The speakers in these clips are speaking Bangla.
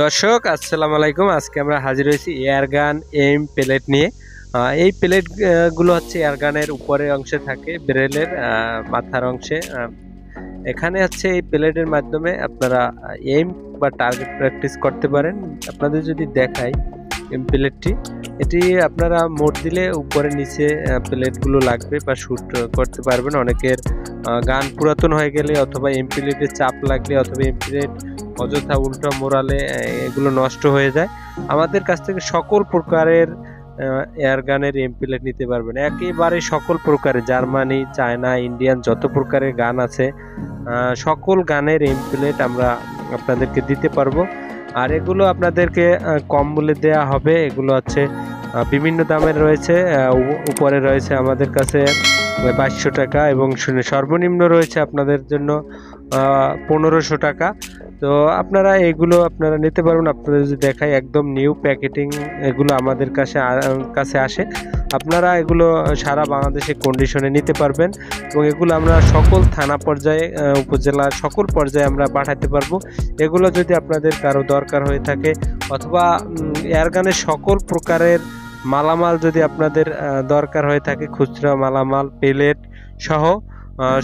দর্শক, আসসালামু আলাইকুম। আজকে আমরা হাজির হয়েছি এয়ার গান এম প্লেট নিয়ে। এই প্লেটগুলো হচ্ছে এয়ার গানের উপরের অংশে থাকে ব্রেলের মাথার অংশে। এখানে হচ্ছে এই প্লেটের মাধ্যমে আপনারা এম বা টার্গেট প্র্যাকটিস করতে পারেন। আপনাদের যদি দেখাই এম প্লেটটি, এটি আপনারা মোট দিলে উপরে নিচে প্লেটগুলো লাগবে বা শ্যুট করতে পারবেন। অনেকের গান পুরাতন হয়ে গেলে অথবা এম প্লেটে চাপ লাগলে অথবা এম প্লেট অযথা উল্টো মোড়ালে এগুলো নষ্ট হয়ে যায়। আমাদের কাছ থেকে সকল প্রকারের এয়ার গানের এমপ্লেট নিতে পারবেন। একেবারে সকল প্রকারের, জার্মানি, চায়না, ইন্ডিয়ান, যত প্রকারের গান আছে সকল গানের এমপ্লেট আমরা আপনাদেরকে দিতে পারব। আর এগুলো আপনাদেরকে কম মূল্যে দেওয়া হবে। এগুলো হচ্ছে বিভিন্ন দামের রয়েছে উপরে রয়েছে আমাদের কাছে বাইশশো টাকা এবং সর্বনিম্ন রয়েছে আপনাদের জন্য পনেরোশো টাকা। তো আপনারা এগুলো আপনারা নিতে পারবেন। আপনাদের যদি দেখায় একদম নিউ প্যাকেটিং এগুলো আমাদের কাছে কাছে আসে। আপনারা এগুলো সারা বাংলাদেশে কন্ডিশনে নিতে পারবেন এবং এগুলো আমরা সকল থানা পর্যায়ে উপজেলার সকল পর্যায়ে আমরা পাঠাতে পারব। এগুলো যদি আপনাদের কারও দরকার হয়ে থাকে অথবা এয়ারগানের সকল প্রকারের মালামাল যদি আপনাদের দরকার হয়ে থাকে, খুচরা মালামাল, প্লেট সহ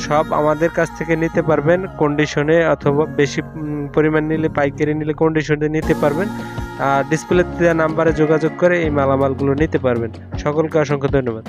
সব আমাদের কাছ থেকে নিতে পারবেন কন্ডিশনে অথবা বেশি পরিমাণ নিলে, পাইকারি নিলে কন্ডিশনে নিতে পারবেন। আর ডিসপ্লেতে দেওয়া নাম্বারে যোগাযোগ করে এই মালামালগুলো নিতে পারবেন। সকলকে অসংখ্য ধন্যবাদ।